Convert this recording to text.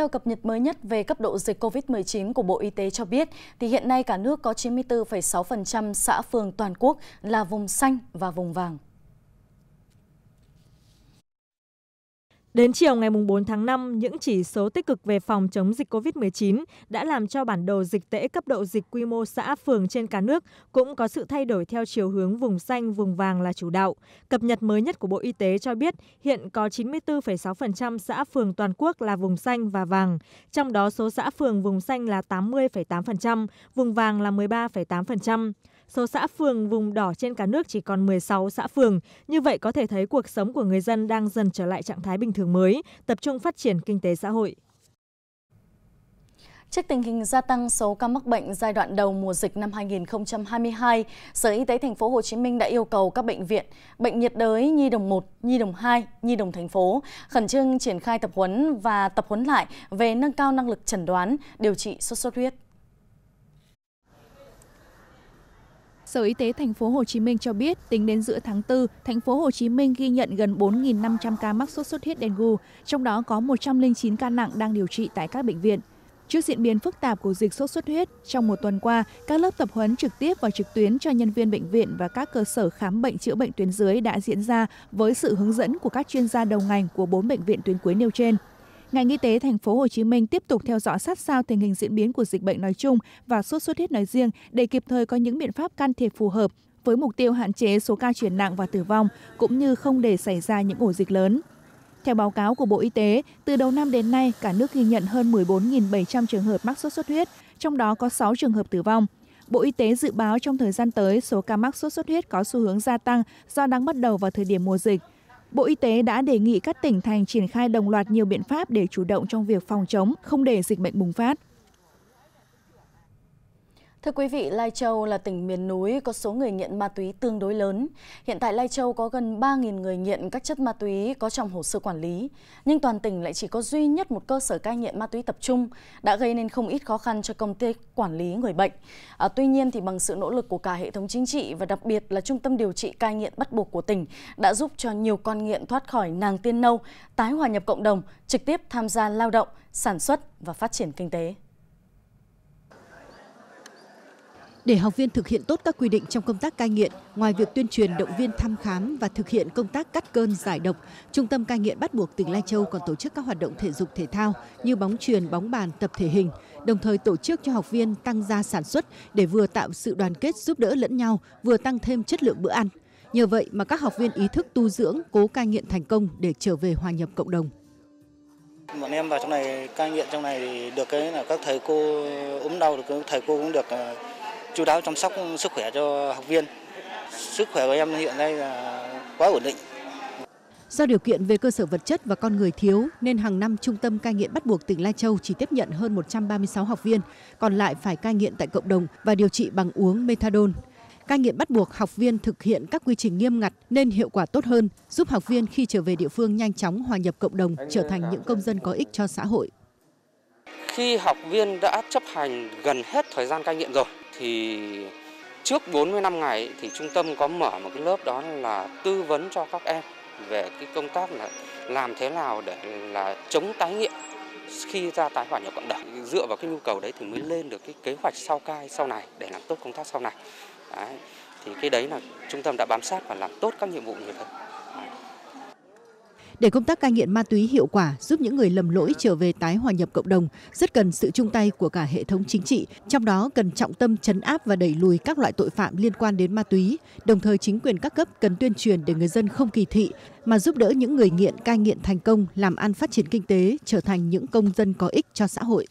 Theo cập nhật mới nhất về cấp độ dịch COVID-19 của Bộ Y tế cho biết, thì hiện nay cả nước có 94,6% xã phường toàn quốc là vùng xanh và vùng vàng. Đến chiều ngày 4 tháng 5, những chỉ số tích cực về phòng chống dịch COVID-19 đã làm cho bản đồ dịch tễ cấp độ dịch quy mô xã phường trên cả nước cũng có sự thay đổi theo chiều hướng vùng xanh, vùng vàng là chủ đạo. Cập nhật mới nhất của Bộ Y tế cho biết hiện có 94,6% xã phường toàn quốc là vùng xanh và vàng, trong đó số xã phường vùng xanh là 80,8%, vùng vàng là 13,8% số xã phường vùng đỏ trên cả nước chỉ còn 16 xã phường. Như vậy có thể thấy cuộc sống của người dân đang dần trở lại trạng thái bình thường mới, tập trung phát triển kinh tế xã hội. Trước tình hình gia tăng số ca mắc bệnh giai đoạn đầu mùa dịch năm 2022, Sở Y tế thành phố Hồ Chí Minh đã yêu cầu các bệnh viện, bệnh nhiệt đới Nhi đồng 1, Nhi đồng 2, Nhi đồng thành phố khẩn trương triển khai tập huấn và tập huấn lại về nâng cao năng lực chẩn đoán, điều trị sốt xuất huyết. Sở Y tế thành phố Hồ Chí Minh cho biết, tính đến giữa tháng 4, thành phố Hồ Chí Minh ghi nhận gần 4.500 ca mắc sốt xuất huyết dengue, trong đó có 109 ca nặng đang điều trị tại các bệnh viện. Trước diễn biến phức tạp của dịch sốt xuất huyết, trong một tuần qua, các lớp tập huấn trực tiếp và trực tuyến cho nhân viên bệnh viện và các cơ sở khám bệnh chữa bệnh tuyến dưới đã diễn ra với sự hướng dẫn của các chuyên gia đầu ngành của bốn bệnh viện tuyến cuối nêu trên. Ngành y tế thành phố Hồ Chí Minh tiếp tục theo dõi sát sao tình hình diễn biến của dịch bệnh nói chung và sốt xuất huyết nói riêng để kịp thời có những biện pháp can thiệp phù hợp với mục tiêu hạn chế số ca chuyển nặng và tử vong cũng như không để xảy ra những ổ dịch lớn. Theo báo cáo của Bộ Y tế, từ đầu năm đến nay, cả nước ghi nhận hơn 14.700 trường hợp mắc sốt xuất huyết, trong đó có 6 trường hợp tử vong. Bộ Y tế dự báo trong thời gian tới, số ca mắc sốt xuất huyết có xu hướng gia tăng do đang bắt đầu vào thời điểm mùa dịch. Bộ Y tế đã đề nghị các tỉnh thành triển khai đồng loạt nhiều biện pháp để chủ động trong việc phòng chống, không để dịch bệnh bùng phát. Thưa quý vị, Lai Châu là tỉnh miền núi có số người nghiện ma túy tương đối lớn. Hiện tại Lai Châu có gần 3.000 người nghiện các chất ma túy có trong hồ sơ quản lý. Nhưng toàn tỉnh lại chỉ có duy nhất một cơ sở cai nghiện ma túy tập trung, đã gây nên không ít khó khăn cho công ty quản lý người bệnh. À, tuy nhiên, thì bằng sự nỗ lực của cả hệ thống chính trị và đặc biệt là Trung tâm Điều trị cai nghiện bắt buộc của tỉnh đã giúp cho nhiều con nghiện thoát khỏi nàng tiên nâu, tái hòa nhập cộng đồng, trực tiếp tham gia lao động, sản xuất và phát triển kinh tế. Để học viên thực hiện tốt các quy định trong công tác cai nghiện, ngoài việc tuyên truyền động viên thăm khám và thực hiện công tác cắt cơn giải độc, Trung tâm cai nghiện bắt buộc tỉnh Lai Châu còn tổ chức các hoạt động thể dục thể thao như bóng truyền, bóng bàn, tập thể hình, đồng thời tổ chức cho học viên tăng gia sản xuất để vừa tạo sự đoàn kết giúp đỡ lẫn nhau, vừa tăng thêm chất lượng bữa ăn. Nhờ vậy mà các học viên ý thức tu dưỡng, cố cai nghiện thành công để trở về hòa nhập cộng đồng. Bọn em vào trong này cai nghiện trong này thì được cái là các thầy cô ốm đau được các thầy cô cũng được ờ, chú đáo chăm sóc sức khỏe cho học viên. Sức khỏe của em hiện nay là quá ổn định. Do điều kiện về cơ sở vật chất và con người thiếu nên hàng năm Trung tâm cai nghiện bắt buộc tỉnh Lai Châu chỉ tiếp nhận hơn 136 học viên, còn lại phải cai nghiện tại cộng đồng và điều trị bằng uống methadone. Cai nghiện bắt buộc học viên thực hiện các quy trình nghiêm ngặt nên hiệu quả tốt hơn, giúp học viên khi trở về địa phương nhanh chóng hòa nhập cộng đồng, trở thành những công dân có ích cho xã hội. Khi học viên đã chấp hành gần hết thời gian cai nghiện rồi thì trước 45 ngày thì trung tâm có mở một cái lớp đó là tư vấn cho các em về cái công tác là làm thế nào để là chống tái nghiện khi ra tái hòa nhập cộng đồng dựa vào cái nhu cầu đấy thì mới lên được cái kế hoạch sau cai sau này để làm tốt công tác sau này đấy. thì cái đấy là trung tâm đã bám sát và làm tốt các nhiệm vụ như thế để công tác cai nghiện ma túy hiệu quả giúp những người lầm lỗi trở về tái hòa nhập cộng đồng, rất cần sự chung tay của cả hệ thống chính trị, trong đó cần trọng tâm chấn áp và đẩy lùi các loại tội phạm liên quan đến ma túy. Đồng thời chính quyền các cấp cần tuyên truyền để người dân không kỳ thị mà giúp đỡ những người nghiện cai nghiện thành công làm ăn phát triển kinh tế, trở thành những công dân có ích cho xã hội.